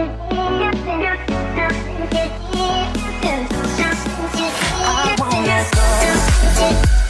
I wanna go.